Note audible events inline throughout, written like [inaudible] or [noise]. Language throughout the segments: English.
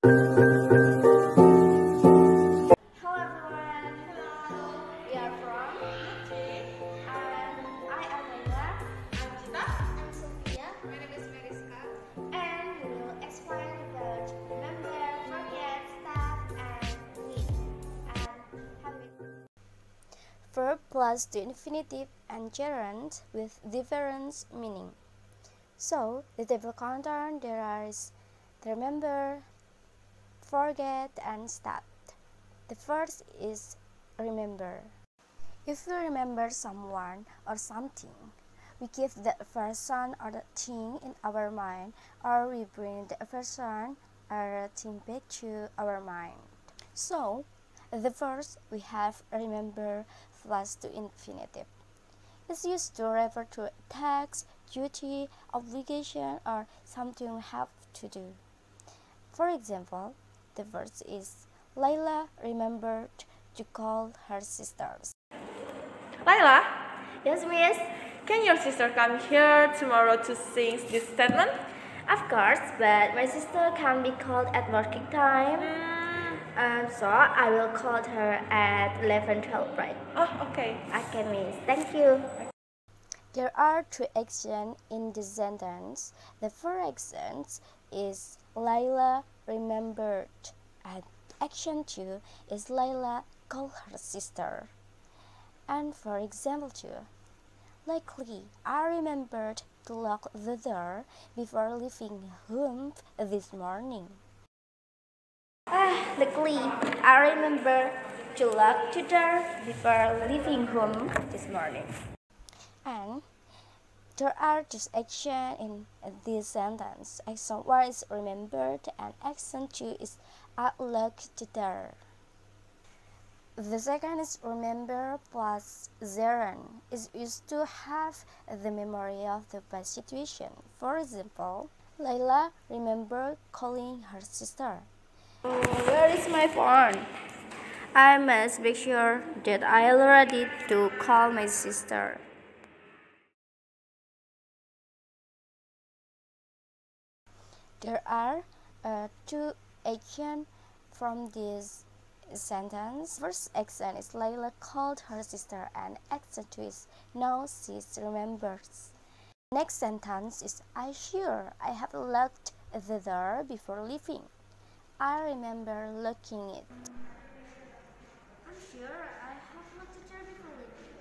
Hello everyone. Hello. We are from I am. I'm. I'm Sophia. My name is. And we will explain about remember, forget, and need. And. Verb plus the infinitive and gerund with different meaning. So, the table content there is remember, forget, and start. The first is remember. If we remember someone or something, we keep that person or that thing in our mind, or we bring the person or thing back to our mind. So, the first we have remember plus to infinitive. It's used to refer to task, duty, obligation, or something we have to do. For example, the verse is Layla remembered to call her sisters. Layla, Yes, miss. can your sister come here tomorrow to sing this statement? Of course, but my sister can be called at working time. Um, so I will call her at 11, 12, right? Oh, okay. Okay, miss. Thank you. There are two actions in this sentence. The first action is Layla remembered, and action two is Layla called her sister. And for example two, likely I remembered to lock the door before leaving home this morning. Ah, luckily, I remember to lock the door before leaving home this morning. And there are just action in this sentence. Action one is remembered and action two is outlook to there. The second is remember plus gerund is used to have the memory of the past situation. For example, Layla remembered calling her sister. Where is my phone? I must make sure that I already to call my sister. There are uh, two actions from this sentence. First action is Layla called her sister, and action two is now she remembers. Next sentence is I sure I have locked the door before leaving. I remember locking it. I'm sure I have looked at her before leaving.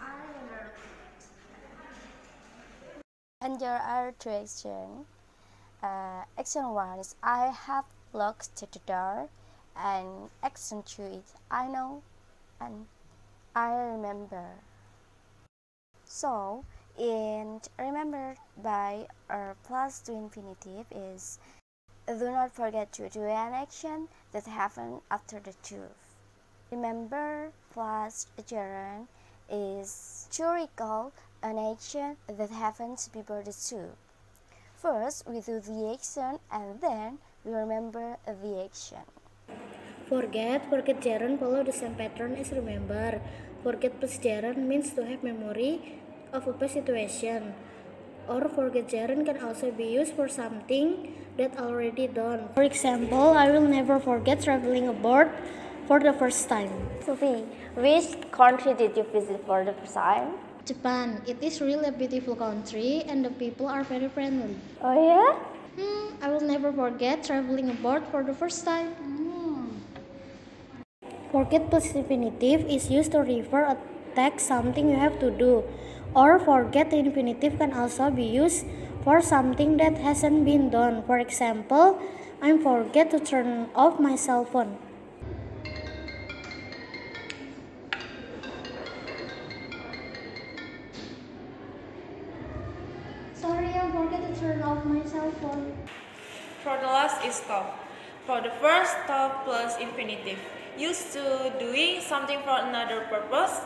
I remember. And there are two actions. Uh, action is I have locked the door, and action two is I know and I remember. So, in remember by or plus to infinitive is do not forget to do an action that happened after the truth. Remember plus gerund is to recall an action that happens before the truth. First, we do the action and then we remember the action. Forget, forget gerund follow the same pattern as remember. Forget plus gerund means to have memory of a past situation. Or forget gerund can also be used for something that already done. For example, I will never forget traveling abroad for the first time. Sophie, which country did you visit for the first time? Japan, it is really a beautiful country and the people are very friendly. Oh yeah? Hmm, I will never forget traveling abroad for the first time. Forget plus infinitive is used to refer a text something you have to do. Or forget the infinitive can also be used for something that hasn't been done. For example, I forget to turn off my cell phone. For the last is stop. For the first, stop plus infinitive. Used to doing something for another purpose.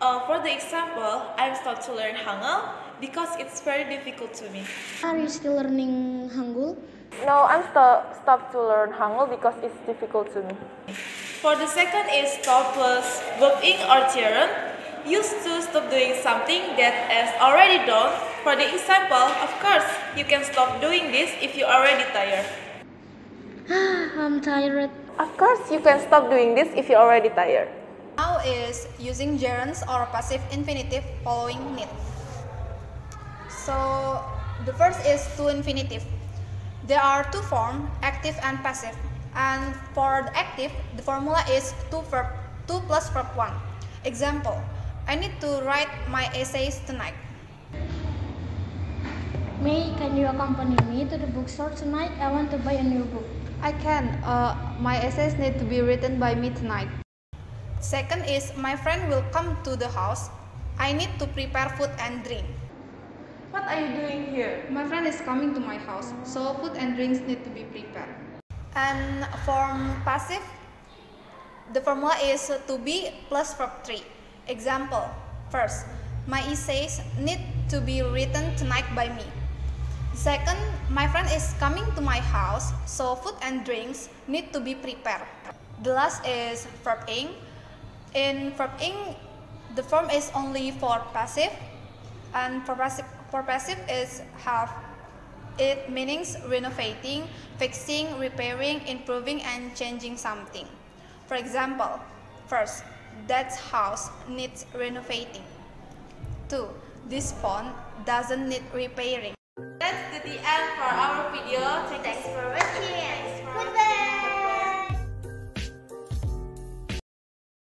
Uh, for the example, I'm stopped to learn Hangul because it's very difficult to me. Are you still learning Hangul? No, I'm sto- stopped to learn Hangul because it's difficult to me. For the second is stop plus verb-ing or gerund. Used to stop doing something that is already done. For the example, of course, you can stop doing this if you already tired. [sighs] I'm tired. Of course, you can stop doing this if you're already tired. Now is using gerunds or passive infinitive following need. So the first is to infinitive. There are two forms, active and passive. And for the active, the formula is 2 verb 2 plus verb 1. Example, I need to write my essays tonight. May, can you accompany me to the bookstore tonight? I want to buy a new book. I can. Uh, my essays need to be written by me tonight. Second is my friend will come to the house. I need to prepare food and drink. What are you doing here? My friend is coming to my house, so food and drinks need to be prepared. And form passive, the formula is to be plus verb 3. Example, first, my essays need to be written tonight by me. Second, my friend is coming to my house, so food and drinks need to be prepared. The last is verb ing. In verb ing, the form is only for passive, and for passive, for passive is have it meanings renovating, fixing, repairing, improving, and changing something. For example, first, that house needs renovating. Two, this phone doesn't need repairing. That's the end for our video. Thank Thanks for watching. Goodbye.